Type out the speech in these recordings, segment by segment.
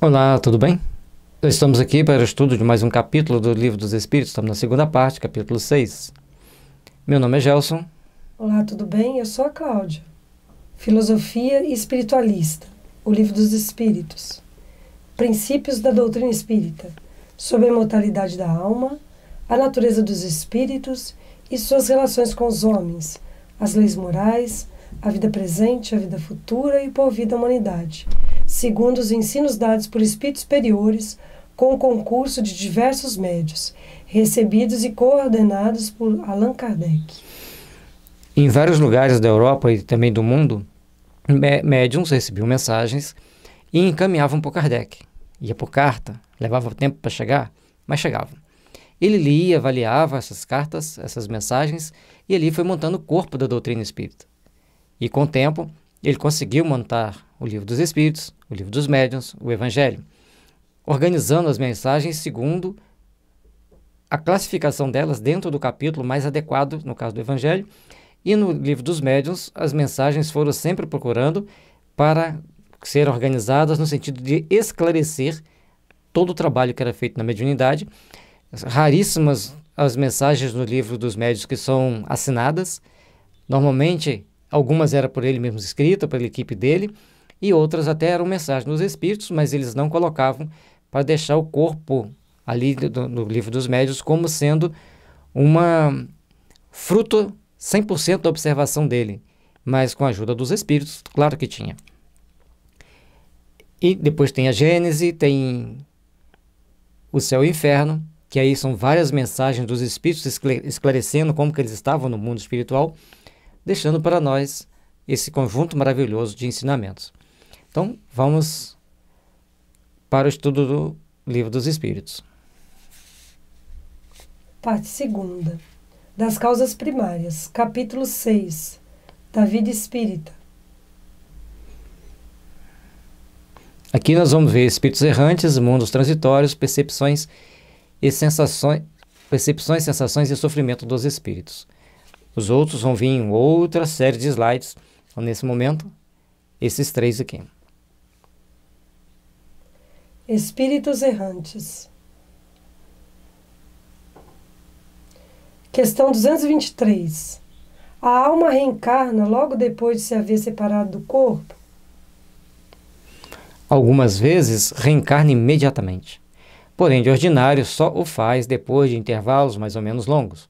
Olá, tudo bem? Estamos aqui para o estudo de mais um capítulo do Livro dos Espíritos, estamos na segunda parte, capítulo 6. Meu nome é Gelson. Olá, tudo bem? Eu sou a Cláudia. Filosofia Espiritualista, o Livro dos Espíritos. Princípios da doutrina espírita, sobre a imortalidade da alma, a natureza dos espíritos e suas relações com os homens, as leis morais, a vida presente, a vida futura e o porvir da humanidade segundo os ensinos dados por espíritos superiores, com o concurso de diversos médios, recebidos e coordenados por Allan Kardec. Em vários lugares da Europa e também do mundo, médiums recebiam mensagens e encaminhavam por Kardec. Ia por carta, levava tempo para chegar, mas chegava. Ele lia, avaliava essas cartas, essas mensagens, e ali foi montando o corpo da doutrina espírita. E com o tempo, ele conseguiu montar o Livro dos Espíritos, o Livro dos Médiuns, o Evangelho, organizando as mensagens segundo a classificação delas dentro do capítulo mais adequado, no caso do Evangelho, e no Livro dos Médiuns, as mensagens foram sempre procurando para ser organizadas no sentido de esclarecer todo o trabalho que era feito na mediunidade. Raríssimas as mensagens no livro dos médios que são assinadas. Normalmente, algumas eram por ele mesmo escritas, pela equipe dele, e outras até eram mensagens dos espíritos, mas eles não colocavam para deixar o corpo ali do, no livro dos médios como sendo uma fruto 100% da observação dele, mas com a ajuda dos espíritos, claro que tinha. E depois tem a Gênese, tem o céu e o inferno, que aí são várias mensagens dos espíritos esclarecendo como que eles estavam no mundo espiritual, deixando para nós esse conjunto maravilhoso de ensinamentos. Então, vamos para o estudo do Livro dos Espíritos. Parte segunda. Das causas primárias. Capítulo 6. Da vida espírita. Aqui nós vamos ver espíritos errantes, mundos transitórios, percepções e sensações, percepções, sensações e sofrimento dos espíritos. Os outros vão vir em outra série de slides. Então, nesse momento, esses três aqui. Espíritos errantes. Questão 223. A alma reencarna logo depois de se haver separado do corpo? Algumas vezes reencarna imediatamente. Porém, de ordinário, só o faz depois de intervalos mais ou menos longos.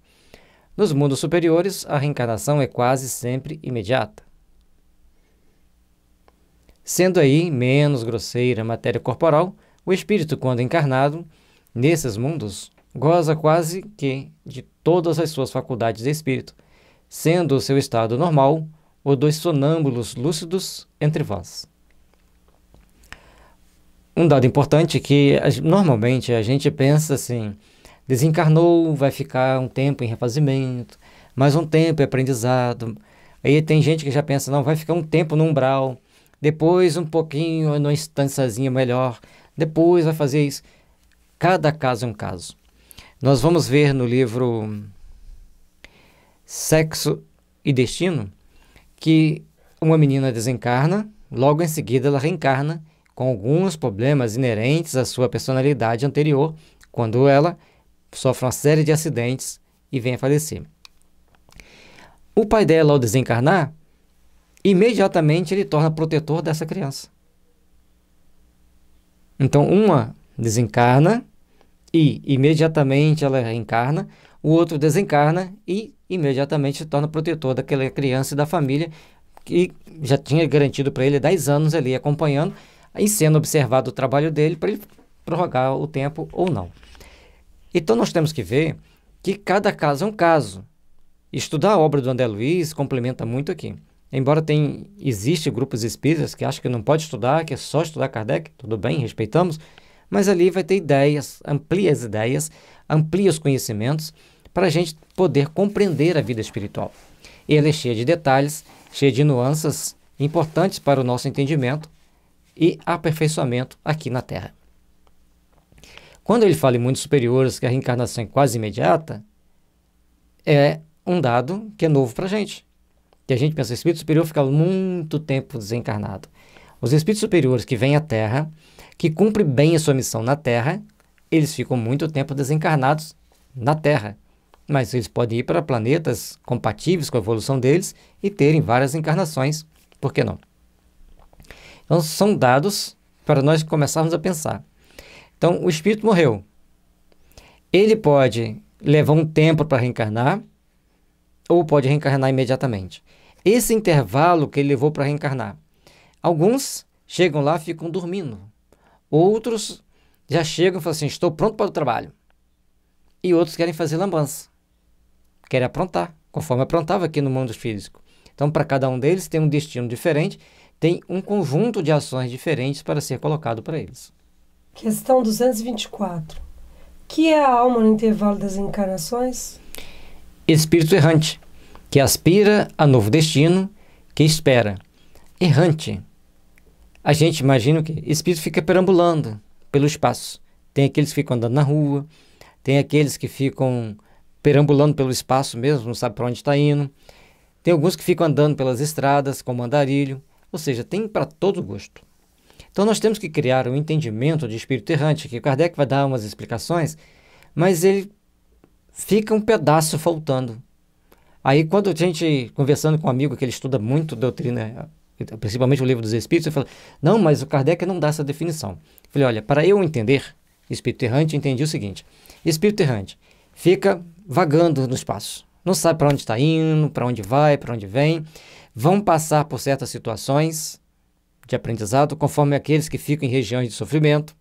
Nos mundos superiores, a reencarnação é quase sempre imediata. Sendo aí menos grosseira a matéria corporal, o espírito, quando encarnado nesses mundos, goza quase que de todas as suas faculdades de espírito, sendo o seu estado normal o dos sonâmbulos lúcidos entre vós. Um dado importante é que normalmente a gente pensa assim: desencarnou, vai ficar um tempo em refazimento, mais um tempo em aprendizado. Aí tem gente que já pensa: não, vai ficar um tempo no umbral, depois um pouquinho numa instânciazinha melhor, depois vai fazer isso. Cada caso é um caso. Nós vamos ver no livro Sexo e Destino que uma menina desencarna, logo em seguida ela reencarna com alguns problemas inerentes à sua personalidade anterior, quando ela sofre uma série de acidentes e vem a falecer. O pai dela, ao desencarnar, imediatamente ele torna protetor dessa criança. Então, uma desencarna e imediatamente ela reencarna, o outro desencarna e imediatamente se torna protetor daquela criança e da família que já tinha garantido para ele 10 anos ali acompanhando e sendo observado o trabalho dele para ele prorrogar o tempo ou não. Então nós temos que ver que cada caso é um caso. Estudar a obra do André Luiz complementa muito aqui. Embora tem, existe grupos espíritas que acham que não pode estudar, que é só estudar Kardec, tudo bem, respeitamos, mas ali vai ter ideias, amplia as ideias, amplia os conhecimentos para a gente poder compreender a vida espiritual. E ela é cheia de detalhes, cheia de nuances importantes para o nosso entendimento e aperfeiçoamento aqui na Terra. Quando ele fala em mundos superiores que a reencarnação é quase imediata, é um dado que é novo para a gente. Que a gente pensa, o espírito superior fica muito tempo desencarnado. Os espíritos superiores que vêm à Terra que cumpre bem a sua missão na Terra, eles ficam muito tempo desencarnados na Terra. Mas eles podem ir para planetas compatíveis com a evolução deles e terem várias encarnações. Por que não? Então, são dados para nós começarmos a pensar. Então, o espírito morreu. Ele pode levar um tempo para reencarnar ou pode reencarnar imediatamente. Esse intervalo que ele levou para reencarnar, alguns chegam lá e ficam dormindo. Outros já chegam e falam assim: estou pronto para o trabalho. E outros querem fazer lambança, querem aprontar, conforme aprontava aqui no mundo físico. Então, para cada um deles tem um destino diferente, tem um conjunto de ações diferentes para ser colocado para eles. Questão 224. Que é a alma no intervalo das encarnações? Espírito errante, que aspira a novo destino, que espera. Errante. A gente imagina que espírito fica perambulando pelo espaço. Tem aqueles que ficam andando na rua, tem aqueles que ficam perambulando pelo espaço mesmo, não sabe para onde está indo. Tem alguns que ficam andando pelas estradas, como andarilho, ou seja, tem para todo gosto. Então nós temos que criar um entendimento de espírito errante, que Kardec vai dar umas explicações, mas ele fica um pedaço faltando. Aí quando a gente, conversando com um amigo que ele estuda muito doutrina, principalmente o livro dos Espíritos, ele fala, não, mas o Kardec não dá essa definição. Eu falei, olha, para eu entender espírito errante, entendi o seguinte, espírito errante fica vagando no espaço, não sabe para onde está indo, para onde vai, para onde vem, vão passar por certas situações de aprendizado, conforme aqueles que ficam em regiões de sofrimento,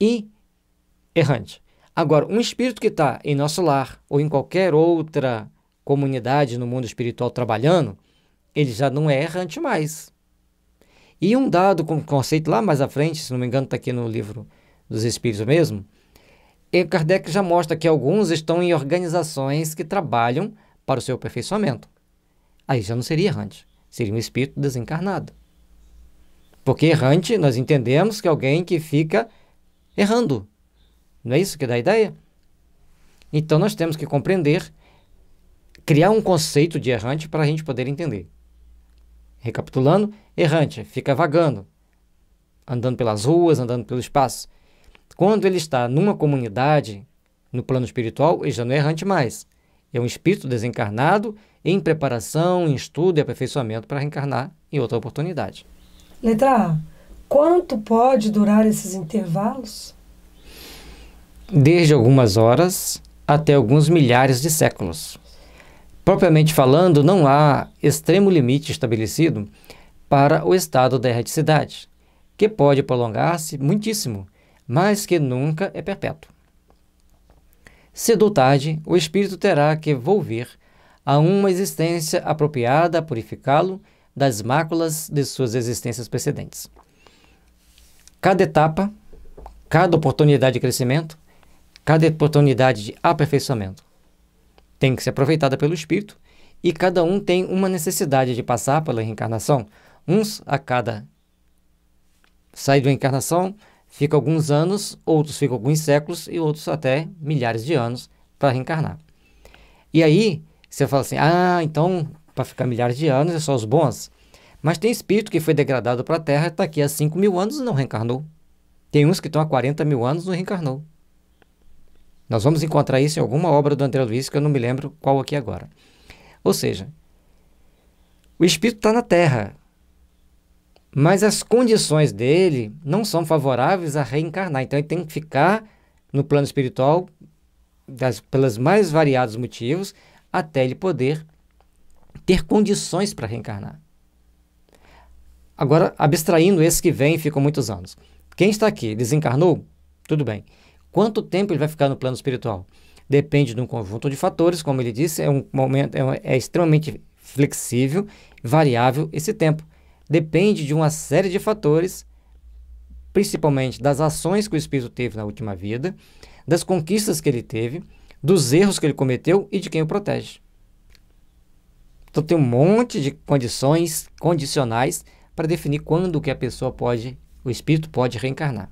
e errante. Agora, um espírito que está em nosso lar ou em qualquer outra comunidade no mundo espiritual trabalhando, ele já não é errante mais. E um dado com conceito lá mais à frente, se não me engano, está aqui no livro dos Espíritos mesmo, e Kardec já mostra que alguns estão em organizações que trabalham para o seu aperfeiçoamento. Aí já não seria errante, seria um espírito desencarnado. Porque errante, nós entendemos que é alguém que fica errando. Não é isso que dá a ideia? Então nós temos que compreender, criar um conceito de errante para a gente poder entender. Recapitulando, errante fica vagando, andando pelas ruas, andando pelo espaço. Quando ele está numa comunidade, no plano espiritual, ele já não é errante mais. É um espírito desencarnado em preparação, em estudo e aperfeiçoamento para reencarnar em outra oportunidade. Letra A. Quanto pode durar esses intervalos? Desde algumas horas até alguns milhares de séculos. Propriamente falando, não há extremo limite estabelecido para o estado da erraticidade, que pode prolongar-se muitíssimo, mas que nunca é perpétuo. Cedo ou tarde, o espírito terá que volver a uma existência apropriada a purificá-lo das máculas de suas existências precedentes. Cada etapa, cada oportunidade de crescimento, cada oportunidade de aperfeiçoamento tem que ser aproveitada pelo espírito e cada um tem uma necessidade de passar pela reencarnação. Uns a cada sai da encarnação fica alguns anos, outros ficam alguns séculos e outros até milhares de anos para reencarnar. E aí você fala assim: ah, então para ficar milhares de anos é só os bons. Mas tem espírito que foi degradado para a Terra, está aqui há 5 mil anos e não reencarnou. Tem uns que estão há 40 mil anos e não reencarnou. Nós vamos encontrar isso em alguma obra do André Luiz, que eu não me lembro qual aqui agora. Ou seja, o espírito está na Terra, mas as condições dele não são favoráveis a reencarnar. Então ele tem que ficar no plano espiritual das, pelos mais variados motivos até ele poder ter condições para reencarnar. Agora, abstraindo esse que vem e ficam muitos anos. Quem está aqui desencarnou? Tudo bem. Quanto tempo ele vai ficar no plano espiritual? Depende de um conjunto de fatores, como ele disse, é um momento é, é extremamente flexível, variável esse tempo. Depende de uma série de fatores, principalmente das ações que o espírito teve na última vida, das conquistas que ele teve, dos erros que ele cometeu e de quem o protege. Então tem um monte de condições condicionais para definir quando que a pessoa pode, o espírito pode reencarnar.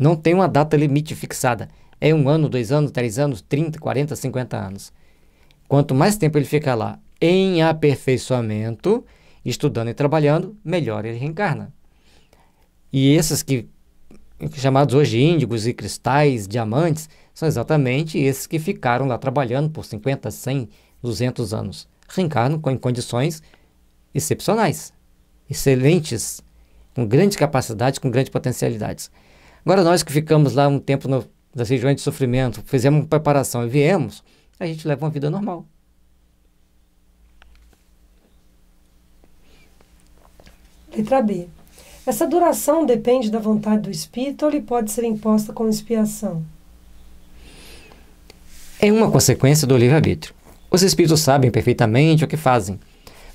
Não tem uma data limite fixada. É um ano, dois anos, três anos, 30, 40, 50 anos. Quanto mais tempo ele ficar lá em aperfeiçoamento, estudando e trabalhando, melhor ele reencarna. E esses que chamados hoje índigos e cristais, diamantes, são exatamente esses que ficaram lá trabalhando por 50, 100, 200 anos. Reencarnam em condições excepcionais, excelentes, com grandes capacidades, com grandes potencialidades. Agora, nós que ficamos lá um tempo no, nas regiões de sofrimento, fizemos uma preparação e viemos, a gente leva uma vida normal. Letra B. Essa duração depende da vontade do espírito ou lhe pode ser imposta com expiação? É uma consequência do livre-arbítrio. Os espíritos sabem perfeitamente o que fazem,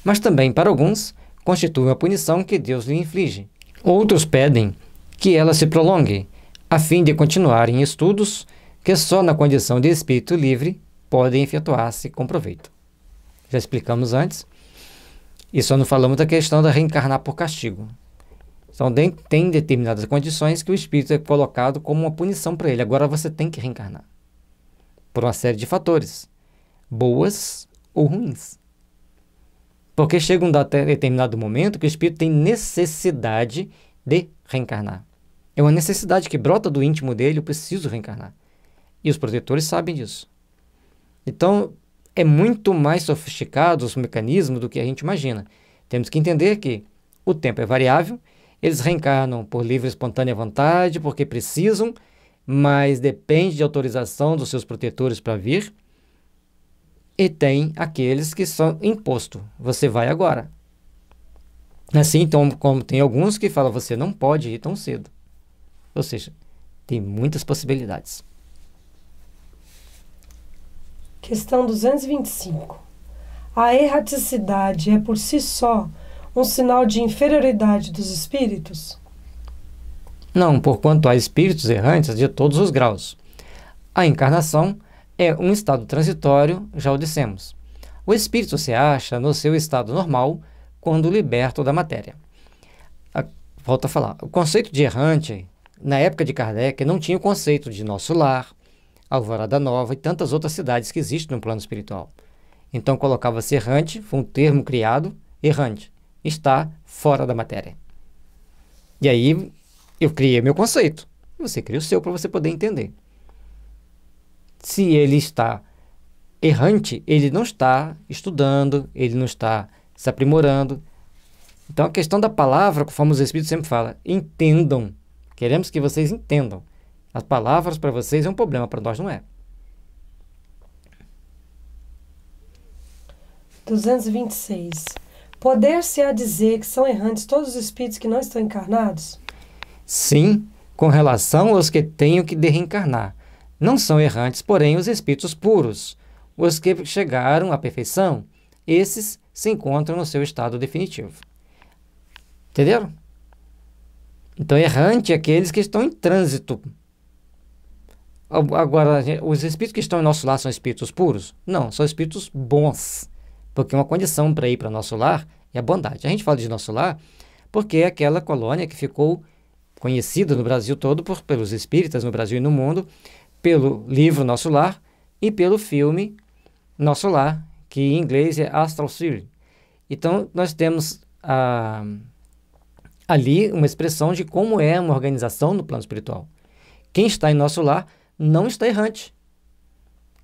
mas também, para alguns, constitui uma punição que Deus lhe inflige. Outros pedem que ela se prolongue, a fim de continuarem estudos que só na condição de espírito livre podem efetuar-se com proveito. Já explicamos antes, e só não falamos da questão da reencarnar por castigo. Então, tem determinadas condições que o espírito é colocado como uma punição para ele. Agora você tem que reencarnar. Por uma série de fatores, boas ou ruins. Porque chega um determinado momento que o espírito tem necessidade de reencarnar. É uma necessidade que brota do íntimo dele, eu preciso reencarnar. E os protetores sabem disso. Então, é muito mais sofisticado os mecanismos do que a gente imagina. Temos que entender que o tempo é variável eles reencarnam por livre e espontânea vontade, porque precisam, mas depende de autorização dos seus protetores para vir. E tem aqueles que são imposto. Você vai agora. Assim, então, como tem alguns que falam, você não pode ir tão cedo. Ou seja, tem muitas possibilidades. Questão 225. A erraticidade é por si só um sinal de inferioridade dos espíritos? Não, porquanto há espíritos errantes de todos os graus. A encarnação é um estado transitório, já o dissemos. O espírito se acha no seu estado normal quando liberto da matéria. A, volto a falar. O conceito de errante, na época de Kardec, não tinha o conceito de nosso lar, Alvorada Nova e tantas outras cidades que existem no plano espiritual. Então colocava-se errante, foi um termo criado, errante está fora da matéria. E aí eu criei meu conceito. Você cria o seu para você poder entender. Se ele está errante, ele não está estudando, ele não está se aprimorando. Então a questão da palavra, conforme os Espíritos sempre falam, entendam. Queremos que vocês entendam. As palavras para vocês é um problema, para nós não é. 226. Poder-se-á dizer que são errantes todos os espíritos que não estão encarnados? Sim, com relação aos que tenham que reencarnar. Não são errantes, porém, os espíritos puros, os que chegaram à perfeição. Esses se encontram no seu estado definitivo. Entenderam? Então, errante é aqueles que estão em trânsito. Agora, os espíritos que estão em nosso lar são espíritos puros? Não, são espíritos bons. Porque uma condição para ir para nosso lar é a bondade. A gente fala de nosso lar porque é aquela colônia que ficou conhecida no Brasil todo por, pelos espíritas no Brasil e no mundo, pelo livro Nosso Lar e pelo filme Nosso Lar, que em inglês é Astral City. Então, nós temos ah, ali uma expressão de como é uma organização no plano espiritual. Quem está em nosso lar não está errante.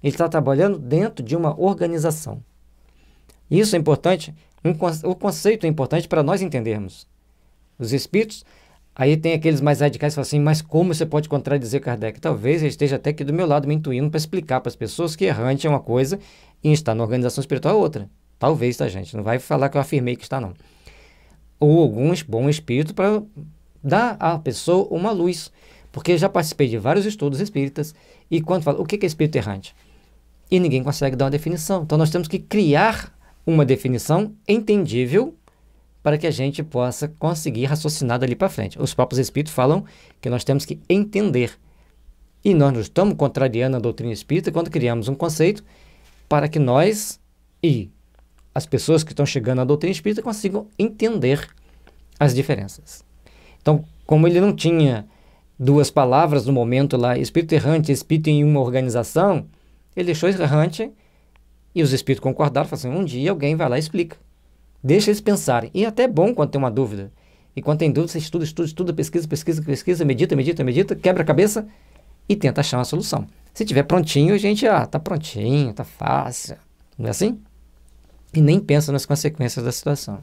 Ele está trabalhando dentro de uma organização. Isso é importante, um, o conceito é importante para nós entendermos. Os espíritos, aí tem aqueles mais radicais que falam assim, mas como você pode contradizer Kardec? Talvez ele esteja até aqui do meu lado me intuindo para explicar para as pessoas que errante é uma coisa e estar na organização espiritual é outra. Talvez, tá, gente? Não vai falar que eu afirmei que está, não. Ou algum bom espírito para dar à pessoa uma luz. Porque já participei de vários estudos espíritas e quando falo, o que é espírito errante? E ninguém consegue dar uma definição. Então nós temos que criar uma definição entendível para que a gente possa conseguir raciocinar dali para frente. Os próprios espíritos falam que nós temos que entender. E nós não estamos contrariando a doutrina espírita quando criamos um conceito para que nós e as pessoas que estão chegando à doutrina espírita consigam entender as diferenças. Então, como ele não tinha duas palavras no momento lá, espírito errante, espírito em uma organização, ele deixou errante e os espíritos concordaram, falaram assim, um dia alguém vai lá e explica. Deixa eles pensarem. E é até bom quando tem uma dúvida. E quando tem dúvida, você estuda, estuda, estuda, pesquisa, pesquisa, pesquisa, medita, medita, medita, quebra a cabeça e tenta achar uma solução. Se tiver prontinho, a gente, ah, tá prontinho, tá fácil. Não é assim? E nem pensa nas consequências da situação.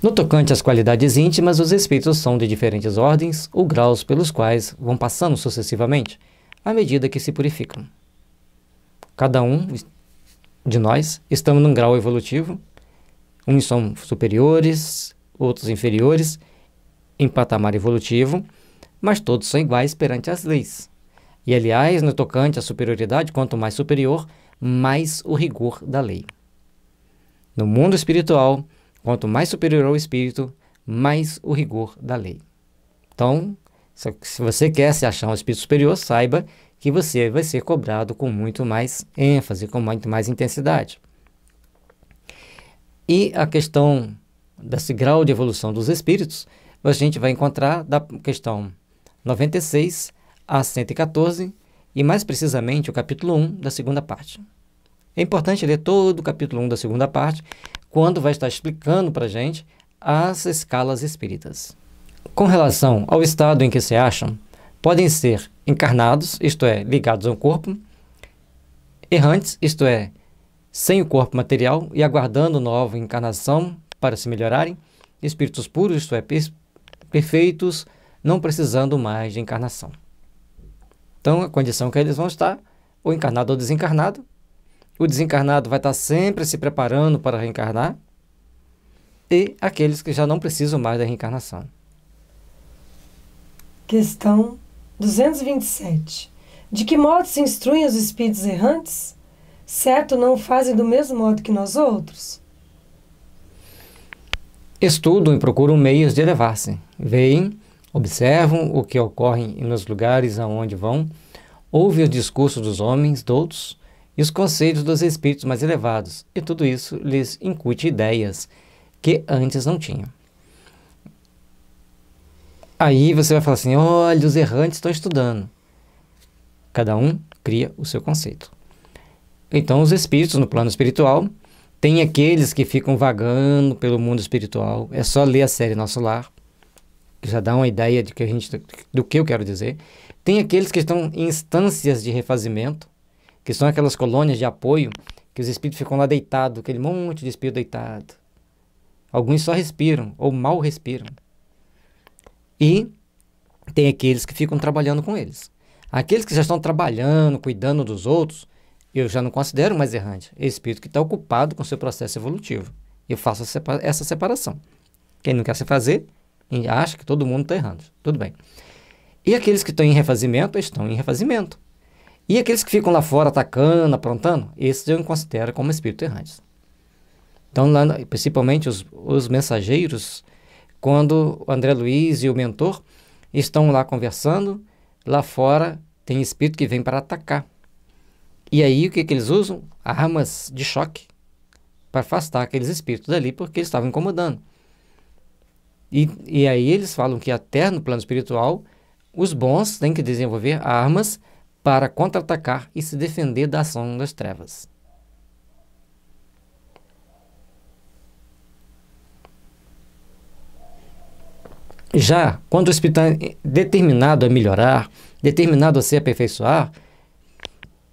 No tocante às qualidades íntimas, os espíritos são de diferentes ordens ou graus pelos quais vão passando sucessivamente, à medida que se purificam. Cada um de nós estamos num grau evolutivo, uns são superiores, outros inferiores, em patamar evolutivo, mas todos são iguais perante as leis. E, aliás, no tocante à superioridade, quanto mais superior, mais o rigor da lei. No mundo espiritual, quanto mais superior ao espírito, mais o rigor da lei. Então, se você quer se achar um espírito superior, saiba que você vai ser cobrado com muito mais ênfase, com muito mais intensidade. E a questão desse grau de evolução dos espíritos, a gente vai encontrar da questão 96 a 114 e mais precisamente o capítulo 1 da segunda parte. É importante ler todo o capítulo 1 da segunda parte, quando vai estar explicando para a gente as escalas espíritas. Com relação ao estado em que se acham, podem ser encarnados, isto é, ligados ao corpo, errantes, isto é, sem o corpo material e aguardando nova encarnação para se melhorarem, espíritos puros, isto é, perfeitos, não precisando mais de encarnação. Então, a condição que eles vão estar, ou encarnado ou desencarnado, o desencarnado vai estar sempre se preparando para reencarnar, e aqueles que já não precisam mais da reencarnação. Questão 227. De que modo se instruem os espíritos errantes? Certo, não o fazem do mesmo modo que nós outros? Estudam e procuram meios de elevar-se. Veem, observam o que ocorre nos lugares aonde vão, ouvem os discursos dos homens, doutos, e os conselhos dos espíritos mais elevados, e tudo isso lhes incute ideias que antes não tinham. Aí você vai falar assim: olha, os errantes estão estudando. Cada um cria o seu conceito. Então, os espíritos no plano espiritual tem aqueles que ficam vagando pelo mundo espiritual. É só ler a série Nosso Lar, que já dá uma ideia de que a gente, do que eu quero dizer. Tem aqueles que estão em instâncias de refazimento, que são aquelas colônias de apoio, que os espíritos ficam lá deitados, aquele monte de espírito deitado. Alguns só respiram, ou mal respiram. E tem aqueles que ficam trabalhando com eles. Aqueles que já estão trabalhando, cuidando dos outros, eu já não considero mais errante. É espírito que está ocupado com seu processo evolutivo. Eu faço essa separação. Quem não quer se fazer, acha que todo mundo está errando. Tudo bem. E aqueles que estão em refazimento, estão em refazimento. E aqueles que ficam lá fora atacando, aprontando, esses eu considero como espírito errantes. Então, lá, principalmente os, os mensageiros, quando o André Luiz e o mentor estão lá conversando, lá fora tem espírito que vem para atacar. E aí o que, que eles usam? Armas de choque para afastar aqueles espíritos dali porque eles estavam incomodando. E, e aí eles falam que até no plano espiritual os bons têm que desenvolver armas para contra-atacar e se defender da ação das trevas. Já quando o espírito está determinado a melhorar, determinado a se aperfeiçoar,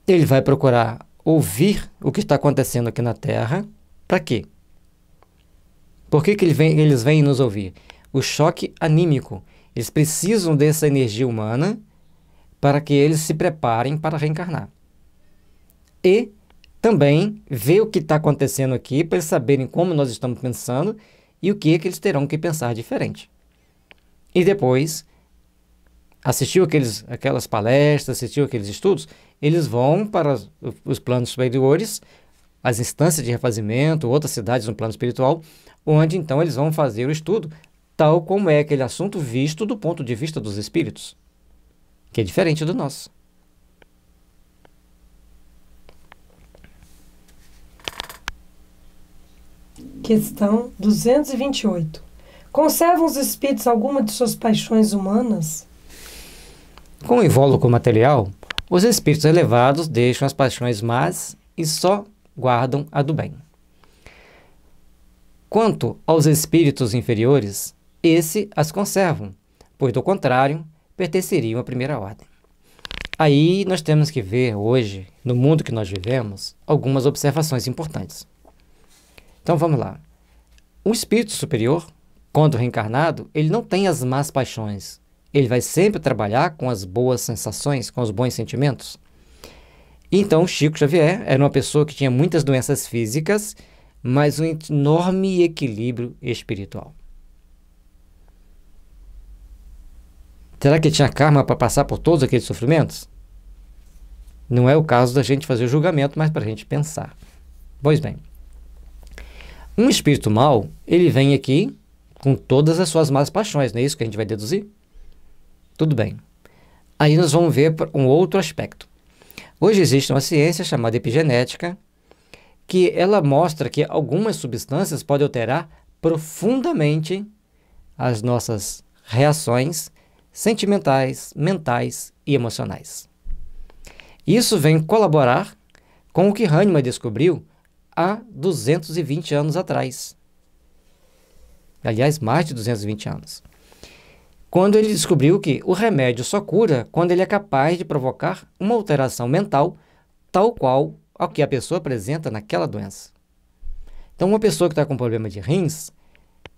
ele vai procurar ouvir o que está acontecendo aqui na Terra. Para quê? Por que, que ele vem, eles vêm nos ouvir? O choque anímico. Eles precisam dessa energia humana para que eles se preparem para reencarnar. E também ver o que está acontecendo aqui para eles saberem como nós estamos pensando e o que, é que eles terão que pensar diferente. E depois, assistiu aqueles, aquelas palestras, assistiu aqueles estudos, eles vão para os planos superiores, as instâncias de refazimento, outras cidades no plano espiritual, onde então eles vão fazer o estudo, tal como é aquele assunto visto do ponto de vista dos espíritos, que é diferente do nosso. Questão 228. Conservam os espíritos alguma de suas paixões humanas? Com o invólucro material, os espíritos elevados deixam as paixões más e só guardam a do bem. Quanto aos espíritos inferiores, esse as conservam, pois do contrário, pertenceriam à primeira ordem. Aí nós temos que ver hoje, no mundo que nós vivemos, algumas observações importantes. Então vamos lá. O espírito superior, quando reencarnado, ele não tem as más paixões. Ele vai sempre trabalhar com as boas sensações, com os bons sentimentos. Então, Chico Xavier era uma pessoa que tinha muitas doenças físicas, mas um enorme equilíbrio espiritual. Será que ele tinha karma para passar por todos aqueles sofrimentos? Não é o caso da gente fazer o julgamento, mas para a gente pensar. Pois bem, um espírito mau, ele vem aqui com todas as suas más paixões, não é isso que a gente vai deduzir? Tudo bem. Aí nós vamos ver um outro aspecto. Hoje existe uma ciência chamada epigenética, que ela mostra que algumas substâncias podem alterar profundamente as nossas reações sentimentais, mentais e emocionais. Isso vem colaborar com o que Hahnemann descobriu há 220 anos atrás. Aliás, mais de 220 anos. Quando ele descobriu que o remédio só cura quando ele é capaz de provocar uma alteração mental tal qual ao que a pessoa apresenta naquela doença. Então, uma pessoa que está com problema de rins,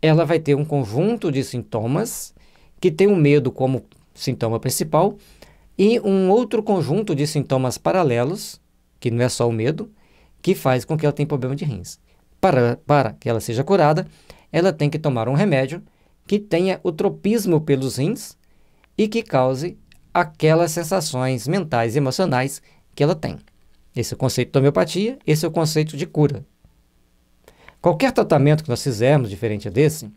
ela vai ter um conjunto de sintomas que tem o medo como sintoma principal e um outro conjunto de sintomas paralelos, que não é só o medo, que faz com que ela tenha problema de rins. Para, para que ela seja curada, ela tem que tomar um remédio que tenha o tropismo pelos rins e que cause aquelas sensações mentais e emocionais que ela tem. Esse é o conceito de homeopatia, esse é o conceito de cura. Qualquer tratamento que nós fizermos diferente desse,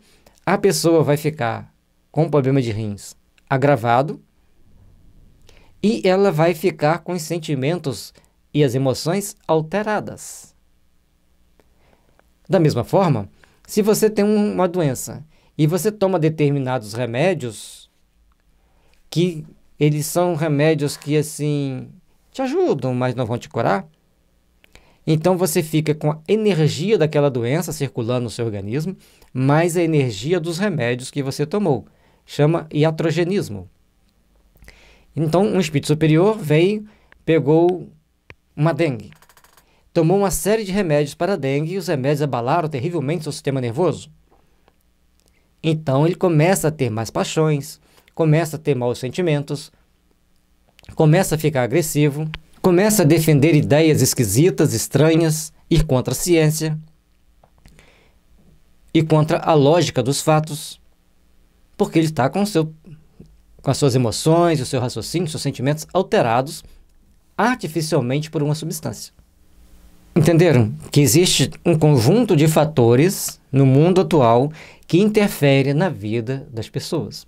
a pessoa vai ficar com problema de rins agravado e ela vai ficar com os sentimentos e as emoções alteradas. Da mesma forma, se você tem uma doença e você toma determinados remédios que eles são remédios que assim te ajudam, mas não vão te curar, então você fica com a energia daquela doença circulando no seu organismo, mais a energia dos remédios que você tomou. Chama iatrogenismo. Então, um espírito superior veio, pegou uma dengue, tomou uma série de remédios para a dengue e os remédios abalaram terrivelmente seu sistema nervoso. Então, ele começa a ter mais paixões, começa a ter maus sentimentos, começa a ficar agressivo, começa a defender ideias esquisitas, estranhas, ir contra a ciência e contra a lógica dos fatos, porque ele está com, com as suas emoções, o seu raciocínio, seus sentimentos alterados artificialmente por uma substância. Entenderam que existe um conjunto de fatores no mundo atual que interfere na vida das pessoas.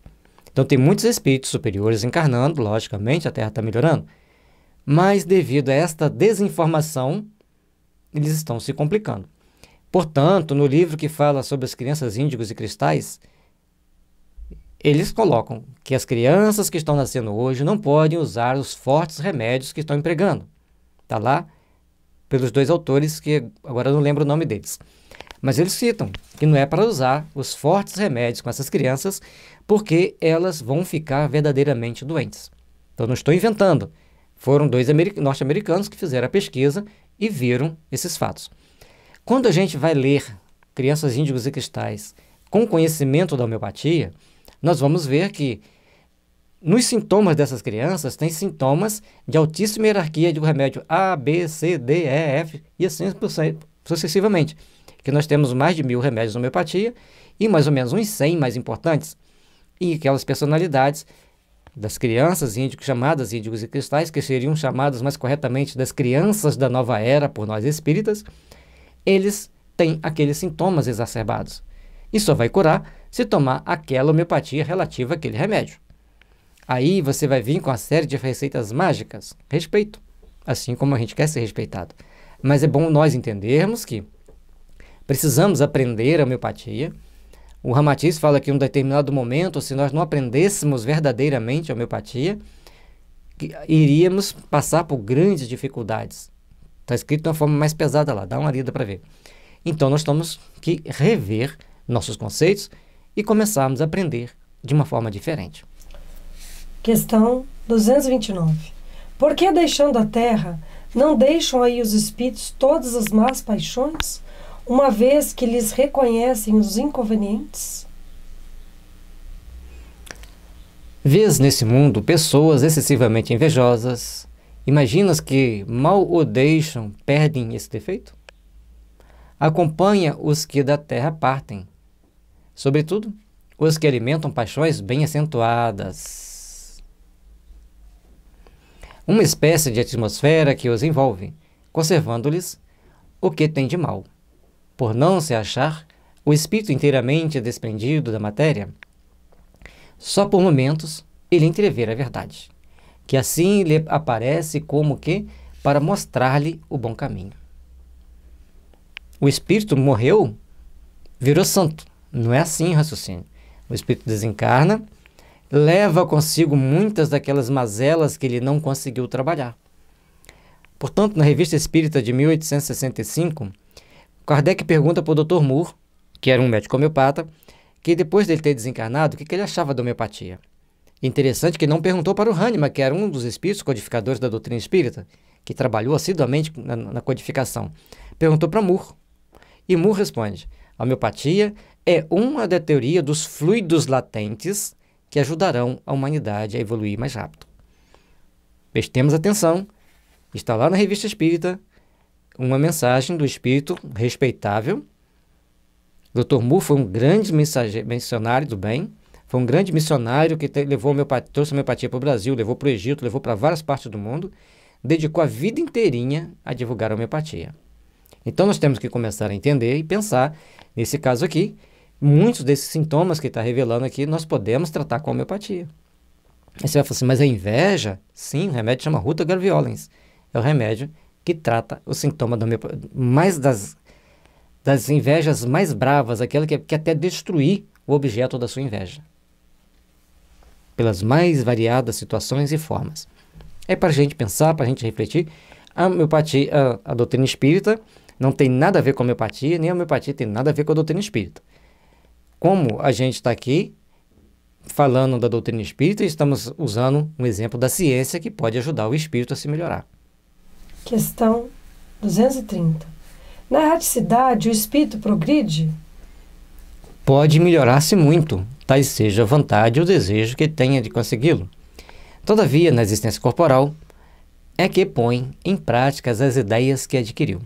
Então, tem muitos espíritos superiores encarnando, logicamente, a Terra está melhorando, mas devido a esta desinformação, eles estão se complicando. Portanto, no livro que fala sobre as crianças índigos e cristais, eles colocam que as crianças que estão nascendo hoje não podem usar os fortes remédios que estão empregando. Está lá pelos dois autores, que agora não lembro o nome deles. Mas eles citam que não é para usar os fortes remédios com essas crianças, porque elas vão ficar verdadeiramente doentes. Então não estou inventando. Foram dois norte-americanos que fizeram a pesquisa e viram esses fatos. Quando a gente vai ler Crianças Índigos e Cristais com conhecimento da homeopatia, nós vamos ver que nos sintomas dessas crianças tem sintomas de altíssima hierarquia do remédio A, B, C, D, E, F e assim sucessivamente. Que nós temos mais de mil remédios de homeopatia e mais ou menos uns 100 mais importantes. E aquelas personalidades das crianças índigos, chamadas índigos e cristais, que seriam chamadas mais corretamente das crianças da nova era por nós espíritas, eles têm aqueles sintomas exacerbados. E só vai curar se tomar aquela homeopatia relativa àquele remédio. Aí você vai vir com a série de receitas mágicas. Respeito, assim como a gente quer ser respeitado. Mas é bom nós entendermos que precisamos aprender a homeopatia. O Ramatiz fala que em um determinado momento, se nós não aprendêssemos verdadeiramente a homeopatia, iríamos passar por grandes dificuldades. Está escrito de uma forma mais pesada lá, dá uma lida para ver. Então nós temos que rever nossos conceitos e começarmos a aprender de uma forma diferente. Questão 229. Por que deixando a terra, não deixam aí os espíritos todas as más paixões, uma vez que lhes reconhecem os inconvenientes? Vês nesse mundo pessoas excessivamente invejosas. Imaginas que mal o deixam, perdem esse defeito? Acompanha os que da terra partem, sobretudo os que alimentam paixões bem acentuadas. Uma espécie de atmosfera que os envolve, conservando-lhes o que tem de mal. Por não se achar o espírito inteiramente desprendido da matéria, só por momentos ele entrever a verdade, que assim lhe aparece como que para mostrar-lhe o bom caminho. O espírito morreu, virou santo. Não é assim o raciocínio. O espírito desencarna, leva consigo muitas daquelas mazelas que ele não conseguiu trabalhar. Portanto, na Revista Espírita de 1865, Kardec pergunta para o Dr. Moore, que era um médico homeopata, que depois dele ter desencarnado, o que, que ele achava da homeopatia. Interessante que não perguntou para o Hahnemann, que era um dos espíritos codificadores da doutrina espírita, que trabalhou assiduamente na, na codificação. Perguntou para Moore. E Moore responde: a homeopatia é uma da teoria dos fluidos latentes que ajudarão a humanidade a evoluir mais rápido. Prestemos atenção, está lá na Revista Espírita uma mensagem do espírito respeitável Dr. Moore foi um grande missionário do bem, foi um grande missionário que levou homeopatia, trouxe homeopatia para o Brasil, levou para o Egito, levou para várias partes do mundo, dedicou a vida inteirinha a divulgar a homeopatia. Então nós temos que começar a entender e pensar, nesse caso aqui, muitos desses sintomas que está revelando aqui, nós podemos tratar com homeopatia. Aí você vai falar assim, mas a inveja? Sim, o remédio chama Ruta graviolens. É o remédio que trata o sintoma da mais das das invejas mais bravas, aquela que quer até destruir o objeto da sua inveja. Pelas mais variadas situações e formas. É para a gente pensar, para a gente refletir. A homeopatia, a, a doutrina espírita, não tem nada a ver com a homeopatia, nem a homeopatia tem nada a ver com a doutrina espírita. Como a gente está aqui falando da doutrina espírita, estamos usando um exemplo da ciência que pode ajudar o espírito a se melhorar. Questão 230. Na erraticidade, o espírito progride? Pode melhorar-se muito, tais seja a vontade ou desejo que tenha de consegui-lo. Todavia, na existência corporal, é que põe em prática as ideias que adquiriu.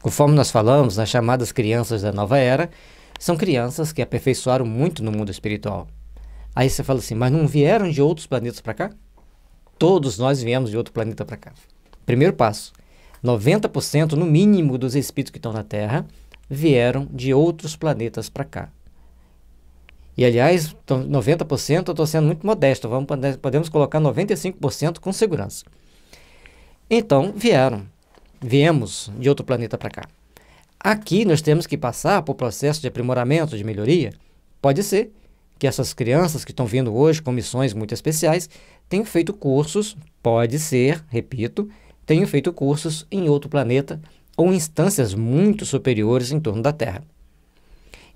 Conforme nós falamos, nas chamadas crianças da nova era, são crianças que aperfeiçoaram muito no mundo espiritual. Aí você fala assim, mas não vieram de outros planetas para cá? Todos nós viemos de outro planeta para cá. Primeiro passo, 90% no mínimo dos espíritos que estão na Terra vieram de outros planetas para cá. E aliás, 90% eu estou sendo muito modesto, vamos, podemos colocar 95% com segurança. Então, vieram, viemos de outro planeta para cá. Aqui nós temos que passar por processo de aprimoramento, de melhoria. Pode ser que essas crianças que estão vindo hoje com missões muito especiais tenham feito cursos, pode ser, repito, tenham feito cursos em outro planeta ou instâncias muito superiores em torno da Terra.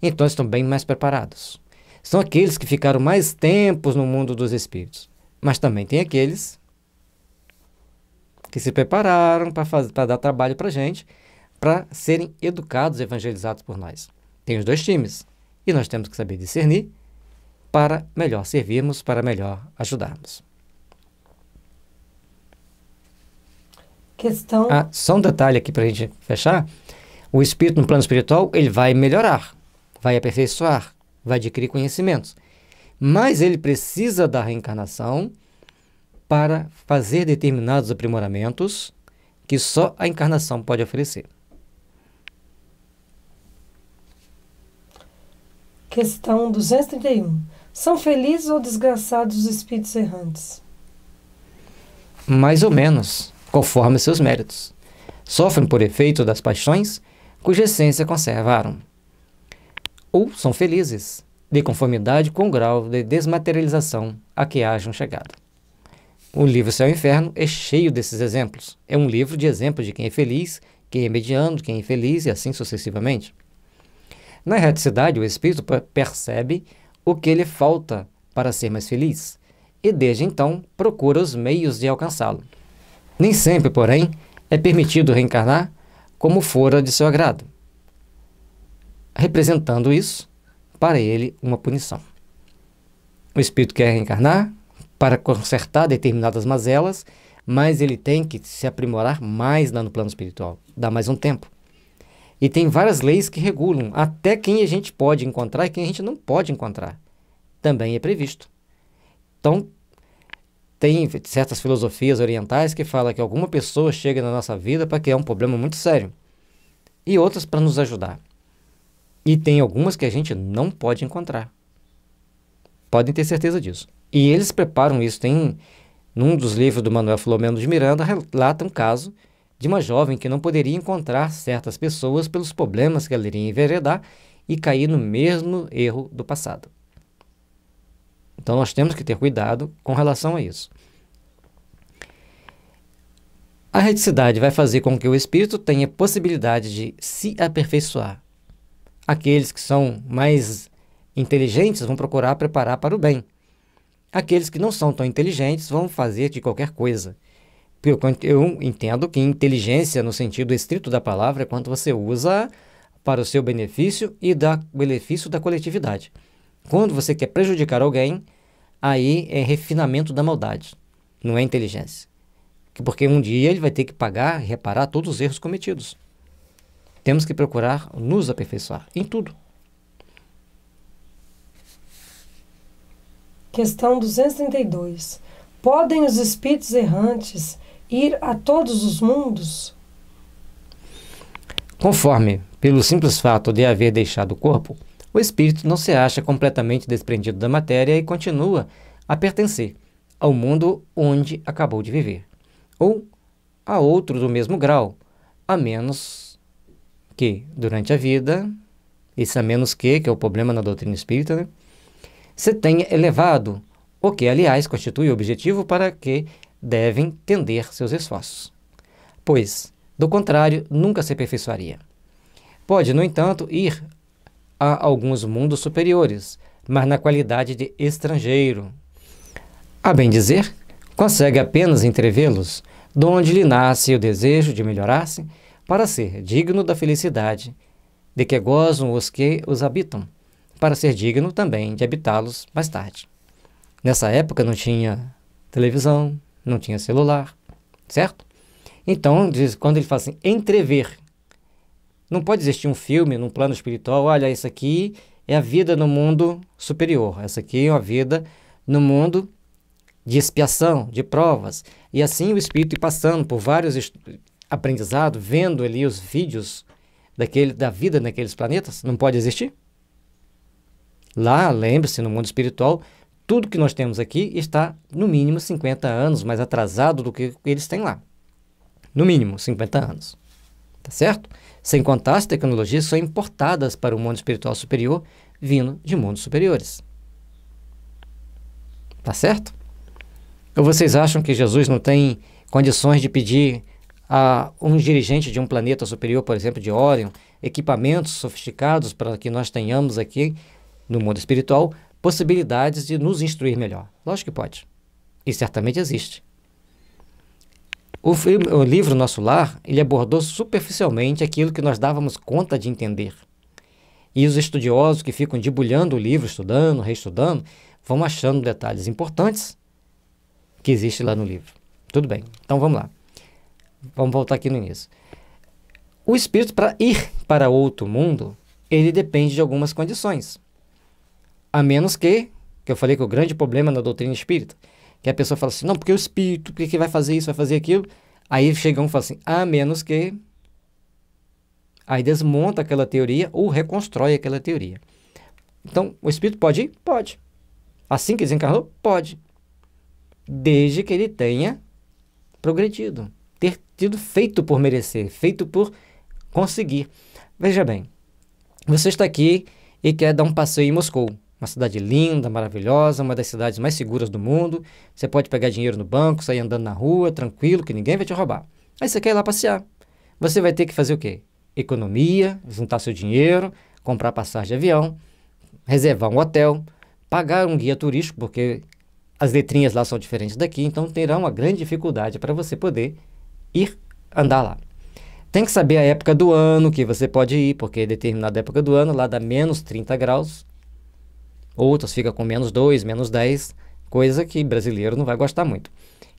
Então estão bem mais preparados. São aqueles que ficaram mais tempos no mundo dos espíritos. Mas também tem aqueles que se prepararam para dar trabalho para a gente, para serem educados, evangelizados por nós. Tem os dois times. E nós temos que saber discernir para melhor servirmos, para melhor ajudarmos. Questão. Ah, só um detalhe aqui para a gente fechar. O espírito no plano espiritual ele vai melhorar, vai aperfeiçoar, vai adquirir conhecimentos. Mas ele precisa da reencarnação para fazer determinados aprimoramentos que só a encarnação pode oferecer. Questão 231. São felizes ou desgraçados os espíritos errantes? Mais ou menos conforme seus méritos. Sofrem por efeito das paixões, cuja essência conservaram. Ou são felizes, de conformidade com o grau de desmaterialização a que hajam chegado. O livro Céu e Inferno é cheio desses exemplos. É um livro de exemplos de quem é feliz, quem é mediano, quem é infeliz e assim sucessivamente. Na erraticidade, o espírito percebe o que lhe falta para ser mais feliz e, desde então, procura os meios de alcançá-lo. Nem sempre, porém, é permitido reencarnar como fora de seu agrado, representando isso para ele uma punição. O espírito quer reencarnar para consertar determinadas mazelas, mas ele tem que se aprimorar mais lá no plano espiritual, dá mais um tempo. E tem várias leis que regulam até quem a gente pode encontrar e quem a gente não pode encontrar. Também é previsto. Então, tem certas filosofias orientais que falam que alguma pessoa chega na nossa vida para criar um problema muito sério. E outras para nos ajudar. E tem algumas que a gente não pode encontrar. Podem ter certeza disso. E eles preparam isso. Tem, num dos livros do Manuel Filomeno de Miranda, relata um caso de uma jovem que não poderia encontrar certas pessoas pelos problemas que ela iria enveredar e cair no mesmo erro do passado. Então nós temos que ter cuidado com relação a isso. A reticidade vai fazer com que o espírito tenha possibilidade de se aperfeiçoar. Aqueles que são mais inteligentes vão procurar preparar para o bem. Aqueles que não são tão inteligentes vão fazer de qualquer coisa. Eu entendo que inteligência, no sentido estrito da palavra, é quando você usa para o seu benefício e da benefício da coletividade. Quando você quer prejudicar alguém, aí é refinamento da maldade, não é inteligência. Porque um dia ele vai ter que pagar e reparar todos os erros cometidos. Temos que procurar nos aperfeiçoar em tudo. Questão 232. Podem os espíritos errantes ir a todos os mundos? Conforme, pelo simples fato de haver deixado o corpo, o espírito não se acha completamente desprendido da matéria e continua a pertencer ao mundo onde acabou de viver, ou a outro do mesmo grau, a menos que, durante a vida, esse a menos que, que é o problema na doutrina espírita, né, se tenha elevado, o que, aliás, constitui o objetivo para que devem tender seus esforços. Pois, do contrário, nunca se aperfeiçoaria. Pode, no entanto, ir a alguns mundos superiores, mas na qualidade de estrangeiro. A bem dizer, consegue apenas entrevê-los, donde lhe nasce o desejo de melhorar-se, para ser digno da felicidade de que gozam os que os habitam, para ser digno também de habitá-los mais tarde. Nessa época não tinha televisão, não tinha celular, certo? Então, quando ele fala assim, entrever, não pode existir um filme num plano espiritual, olha, isso aqui é a vida no mundo superior, essa aqui é a vida no mundo de expiação, de provas. E assim o espírito ir passando por vários aprendizados, vendo ali os vídeos daquele, da vida naqueles planetas, não pode existir? Lá, lembre-se, no mundo espiritual, tudo que nós temos aqui está no mínimo 50 anos mais atrasado do que eles têm lá. No mínimo 50 anos. Tá certo? Sem contar as tecnologias são importadas para o mundo espiritual superior, vindo de mundos superiores. Tá certo? Ou vocês acham que Jesus não tem condições de pedir a um dirigente de um planeta superior, por exemplo, de Orion, equipamentos sofisticados para que nós tenhamos aqui no mundo espiritual possibilidades de nos instruir melhor. Lógico que pode. E certamente existe. O, filme, o livro Nosso Lar, ele abordou superficialmente aquilo que nós dávamos conta de entender. E os estudiosos que ficam debulhando o livro, estudando, reestudando, vão achando detalhes importantes que existe lá no livro. Tudo bem, então vamos lá. Vamos voltar aqui no início. O espírito, para ir para outro mundo, ele depende de algumas condições. A menos que, que eu falei que o grande problema na doutrina espírita, que a pessoa fala assim, não, porque o espírito, porque que vai fazer isso, vai fazer aquilo. Aí chega um e fala assim, a menos que. Aí desmonta aquela teoria ou reconstrói aquela teoria. Então, o espírito pode ir? Pode. Assim que desencarnou? Pode. Desde que ele tenha progredido. Ter tido feito por merecer, feito por conseguir. Veja bem, você está aqui e quer dar um passeio em Moscou. Uma cidade linda, maravilhosa, uma das cidades mais seguras do mundo. Você pode pegar dinheiro no banco, sair andando na rua, tranquilo, que ninguém vai te roubar. Aí você quer ir lá passear. Você vai ter que fazer o quê? Economia, juntar seu dinheiro, comprar passagem de avião, reservar um hotel, pagar um guia turístico, porque as letrinhas lá são diferentes daqui, então terá uma grande dificuldade para você poder ir andar lá. Tem que saber a época do ano que você pode ir, porque determinada época do ano lá dá menos 30 graus, outras fica com menos 2, menos 10, coisa que brasileiro não vai gostar muito.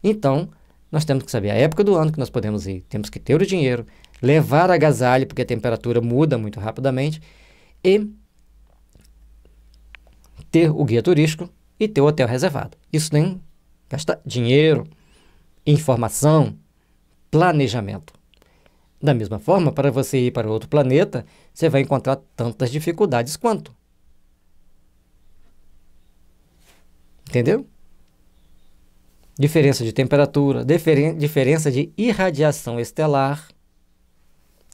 Então, nós temos que saber a época do ano que nós podemos ir, temos que ter o dinheiro, levar agasalho, porque a temperatura muda muito rapidamente, e ter o guia turístico e ter o hotel reservado. Isso nem gasta dinheiro, informação, planejamento. Da mesma forma, para você ir para outro planeta, você vai encontrar tantas dificuldades quanto. Entendeu? Diferença de temperatura, diferen diferença de irradiação estelar.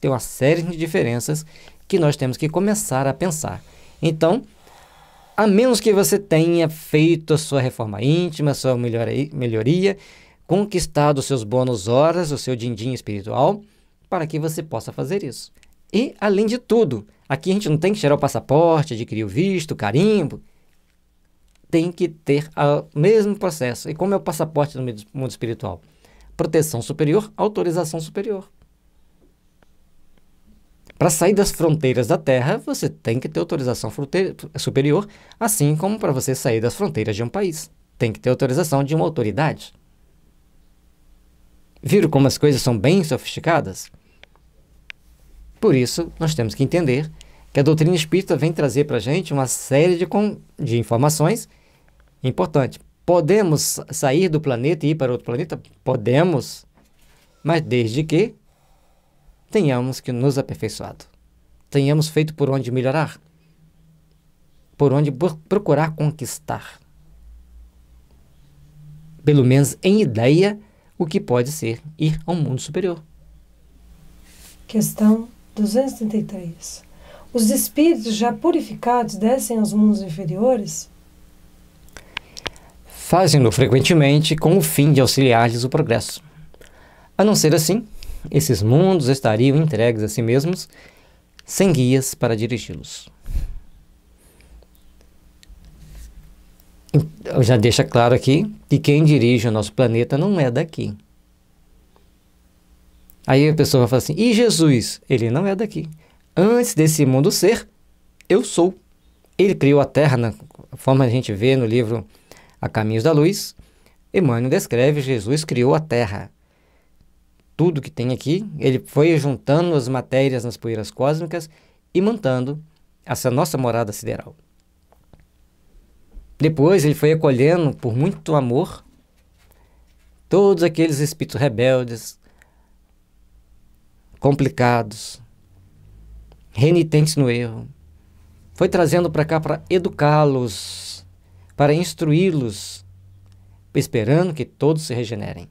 Tem uma série de diferenças que nós temos que começar a pensar. Então, a menos que você tenha feito a sua reforma íntima, a sua melhoria, melhoria conquistado os seus bônus horas, o seu din-din espiritual, para que você possa fazer isso. E, além de tudo, aqui a gente não tem que tirar o passaporte, adquirir o visto, o carimbo. Tem que ter o mesmo processo. E como é o passaporte no mundo espiritual? Proteção superior, autorização superior. Para sair das fronteiras da Terra, você tem que ter autorização superior, assim como para você sair das fronteiras de um país. Tem que ter autorização de uma autoridade. Viram como as coisas são bem sofisticadas? Por isso, nós temos que entender que a doutrina espírita vem trazer para a gente uma série de, de informações importantes. Podemos sair do planeta e ir para outro planeta? Podemos, mas desde que tenhamos que nos aperfeiçoado. Tenhamos feito por onde melhorar, por onde procurar conquistar. Pelo menos em ideia, o que pode ser ir ao mundo superior. Questão 233. Os espíritos já purificados descem aos mundos inferiores? Fazem-no frequentemente com o fim de auxiliar-lhes o progresso. A não ser assim, esses mundos estariam entregues a si mesmos, sem guias para dirigi-los. Já deixa claro aqui que quem dirige o nosso planeta não é daqui. Aí a pessoa vai falar assim: e Jesus? Ele não é daqui. Antes desse mundo ser, eu sou. Ele criou a Terra, na forma a gente vê no livro A Caminhos da Luz. Emmanuel descreve: Jesus criou a Terra tudo que tem aqui, ele foi juntando as matérias nas poeiras cósmicas e montando essa nossa morada sideral. Depois ele foi acolhendo por muito amor todos aqueles espíritos rebeldes, complicados, renitentes no erro. Foi trazendo para cá para educá-los, para instruí-los, esperando que todos se regenerem.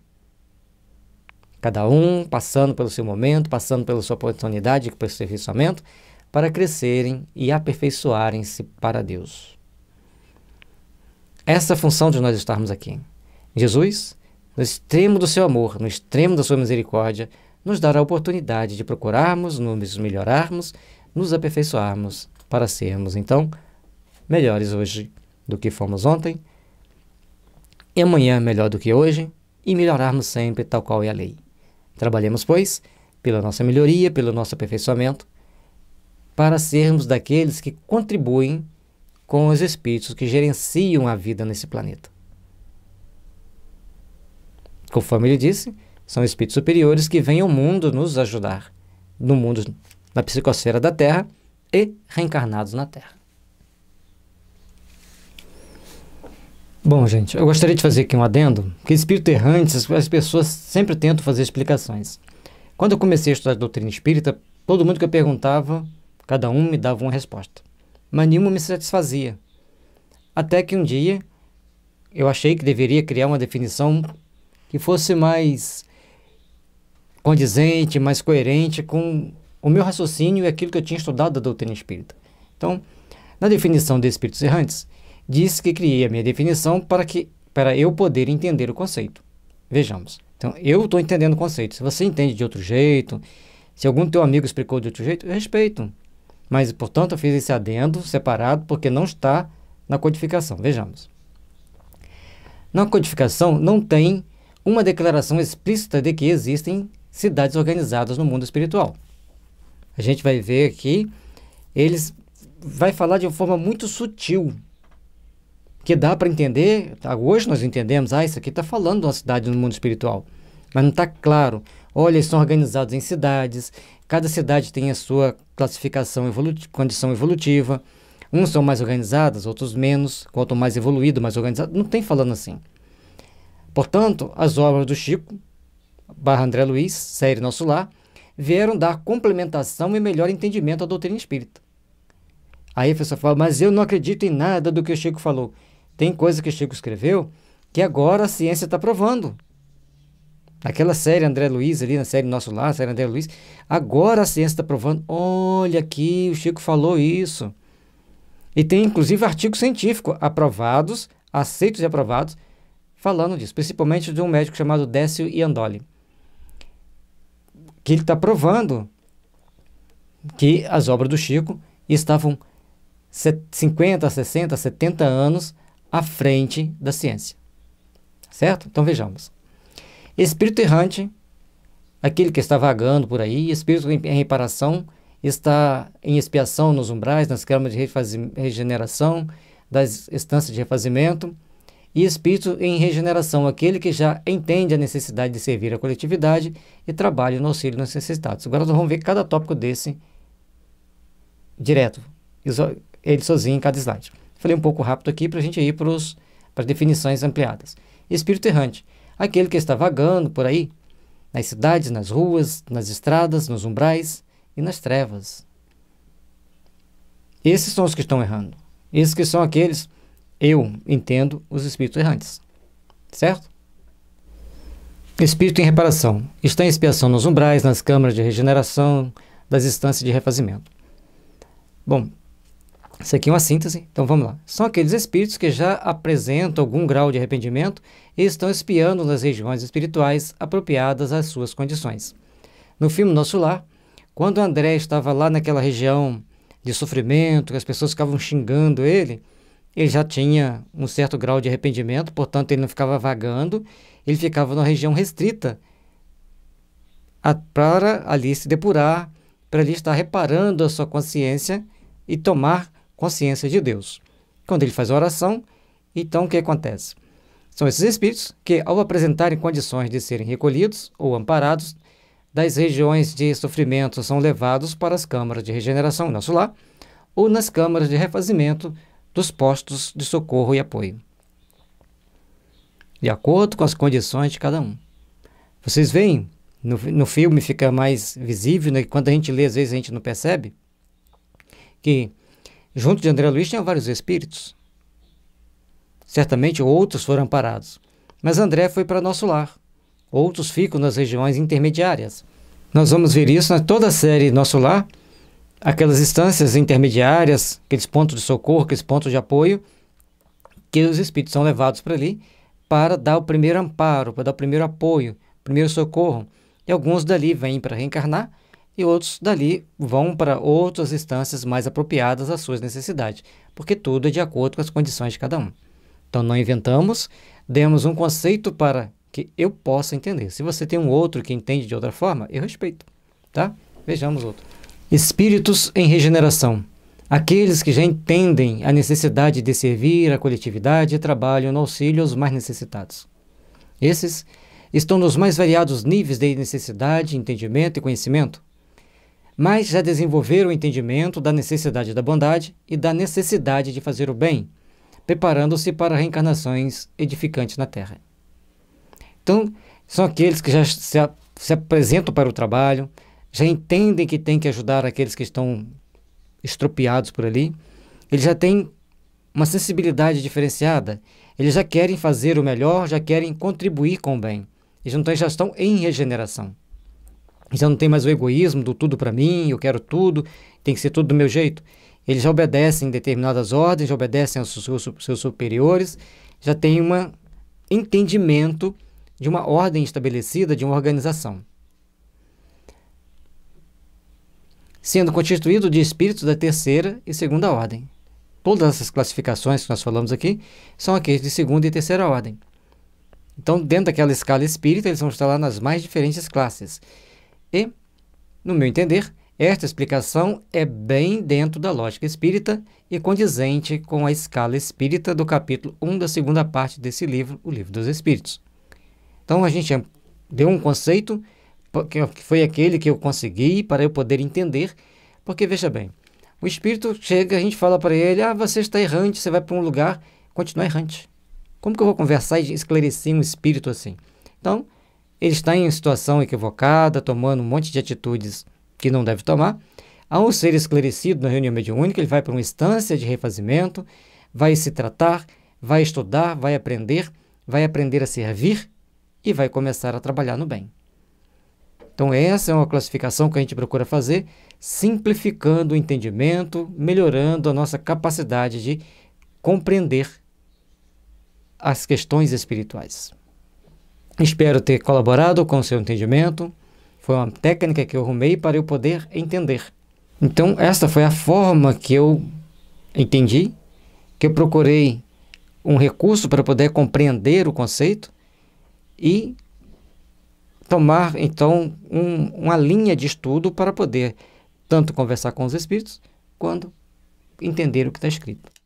Cada um passando pelo seu momento, passando pela sua oportunidade, seu aperfeiçoamento, para crescerem e aperfeiçoarem-se para Deus. Essa é a função de nós estarmos aqui. Jesus, no extremo do seu amor, no extremo da sua misericórdia, nos dará a oportunidade de procurarmos, nos melhorarmos, nos aperfeiçoarmos para sermos, então, melhores hoje do que fomos ontem, e amanhã melhor do que hoje, e melhorarmos sempre tal qual é a lei. Trabalhemos, pois, pela nossa melhoria, pelo nosso aperfeiçoamento, para sermos daqueles que contribuem com os espíritos que gerenciam a vida nesse planeta. Conforme ele disse, são espíritos superiores que vêm ao mundo nos ajudar, no mundo, na psicosfera da Terra e reencarnados na Terra. Bom, gente, eu gostaria de fazer aqui um adendo, que espírito errante, as pessoas sempre tentam fazer explicações. Quando eu comecei a estudar a doutrina espírita, todo mundo que eu perguntava, cada um me dava uma resposta. Mas nenhuma me satisfazia. Até que um dia eu achei que deveria criar uma definição que fosse mais condizente, mais coerente com o meu raciocínio e aquilo que eu tinha estudado da doutrina espírita. Então, na definição de espíritos errantes, Diz que criei a minha definição para, que, para eu poder entender o conceito. Vejamos. Então, eu estou entendendo o conceito. Se você entende de outro jeito, se algum teu amigo explicou de outro jeito, eu respeito. Mas, portanto, eu fiz esse adendo separado porque não está na codificação. Vejamos. Na codificação não tem uma declaração explícita de que existem cidades organizadas no mundo espiritual. A gente vai ver aqui, eles vai falar de uma forma muito sutil, que dá para entender, tá? hoje nós entendemos, ah, isso aqui está falando de uma cidade no mundo espiritual, mas não está claro. Olha, eles são organizados em cidades, cada cidade tem a sua classificação, condição evolutiva, uns são mais organizados, outros menos, quanto mais evoluído, mais organizado, não tem falando assim. Portanto, as obras do Chico, barra André Luiz, série Nosso Lar, vieram dar complementação e melhor entendimento à doutrina espírita. Aí a pessoa fala, mas eu não acredito em nada do que o Chico falou. Tem coisa que Chico escreveu que agora a ciência está provando. Aquela série André Luiz ali, na série Nosso Lar, série André Luiz, agora a ciência está provando. Olha aqui, o Chico falou isso. E tem inclusive artigos científicos aprovados, aceitos e aprovados, falando disso, principalmente de um médico chamado Décio Iandoli que ele está provando que as obras do Chico estavam 50, 60, 70 anos à frente da ciência. Certo? Então vejamos. Espírito errante, aquele que está vagando por aí, espírito em reparação, está em expiação nos umbrais, nas câmaras de regeneração, das estâncias de refazimento, e espírito em regeneração, aquele que já entende a necessidade de servir a coletividade e trabalha no auxílio nos necessitados. Agora nós vamos ver cada tópico desse direto, ele sozinho em cada slide. Falei um pouco rápido aqui para a gente ir para as definições ampliadas. Espírito errante, aquele que está vagando por aí, nas cidades, nas ruas, nas estradas, nos umbrais e nas trevas. Esses são os que estão errando. Esses que são aqueles eu entendo os espíritos errantes. Certo? Espírito em reparação. Está em expiação nos umbrais, nas câmaras de regeneração, das instâncias de refazimento. Bom, isso aqui é uma síntese, então vamos lá. São aqueles espíritos que já apresentam algum grau de arrependimento e estão espiando nas regiões espirituais apropriadas às suas condições. No filme Nosso Lar, quando André estava lá naquela região de sofrimento, que as pessoas ficavam xingando ele, ele já tinha um certo grau de arrependimento, portanto, ele não ficava vagando, ele ficava numa região restrita a, para ali se depurar, para ali estar reparando a sua consciência e tomar consciência de Deus. Quando ele faz a oração, então o que acontece? São esses espíritos que, ao apresentarem condições de serem recolhidos ou amparados das regiões de sofrimento, são levados para as câmaras de regeneração, nosso lar, ou nas câmaras de refazimento dos postos de socorro e apoio, de acordo com as condições de cada um. Vocês veem, no, no filme fica mais visível, né, quando a gente lê, às vezes a gente não percebe, que junto de André Luiz tinha vários espíritos. Certamente outros foram amparados, mas André foi para nosso lar. Outros ficam nas regiões intermediárias. Nós vamos ver isso na toda a série Nosso Lar, aquelas instâncias intermediárias, aqueles pontos de socorro, aqueles pontos de apoio, que os espíritos são levados para ali para dar o primeiro amparo, para dar o primeiro apoio, primeiro socorro. E alguns dali vêm para reencarnar e outros dali vão para outras instâncias mais apropriadas às suas necessidades, porque tudo é de acordo com as condições de cada um. Então não inventamos, demos um conceito para que eu possa entender. Se você tem um outro que entende de outra forma, eu respeito, tá? Vejamos outro. Espíritos em regeneração. Aqueles que já entendem a necessidade de servir a coletividade trabalham no auxílio aos mais necessitados. Esses estão nos mais variados níveis de necessidade, entendimento e conhecimento, mas já desenvolveram o entendimento da necessidade da bondade e da necessidade de fazer o bem, preparando-se para reencarnações edificantes na Terra. Então, são aqueles que já se, se apresentam para o trabalho, já entendem que tem que ajudar aqueles que estão estropiados por ali, eles já têm uma sensibilidade diferenciada, eles já querem fazer o melhor, já querem contribuir com o bem. Eles têm, já estão em regeneração. Já não tem mais o egoísmo do tudo para mim, eu quero tudo, tem que ser tudo do meu jeito. Eles já obedecem determinadas ordens, já obedecem aos seus, seus superiores, já têm um entendimento de uma ordem estabelecida, de uma organização. sendo constituído de espíritos da terceira e segunda ordem. Todas essas classificações que nós falamos aqui são aqueles de segunda e terceira ordem. Então, dentro daquela escala espírita, eles vão estar lá nas mais diferentes classes. E, no meu entender, esta explicação é bem dentro da lógica espírita e condizente com a escala espírita do capítulo 1 da segunda parte desse livro, O Livro dos Espíritos. Então, a gente deu um conceito que foi aquele que eu consegui para eu poder entender, porque veja bem, o espírito chega, a gente fala para ele: "Ah, você está errante, você vai para um lugar, continua errante". Como que eu vou conversar e esclarecer um espírito assim? Então, ele está em situação equivocada, tomando um monte de atitudes que não deve tomar. Ao ser esclarecido na reunião mediúnica, ele vai para uma instância de refazimento, vai se tratar, vai estudar, vai aprender, vai aprender a servir e vai começar a trabalhar no bem. Então, essa é uma classificação que a gente procura fazer, simplificando o entendimento, melhorando a nossa capacidade de compreender as questões espirituais. Espero ter colaborado com o seu entendimento. Foi uma técnica que eu arrumei para eu poder entender. Então, esta foi a forma que eu entendi, que eu procurei um recurso para poder compreender o conceito e tomar, então, um, uma linha de estudo para poder tanto conversar com os espíritos quanto entender o que está escrito.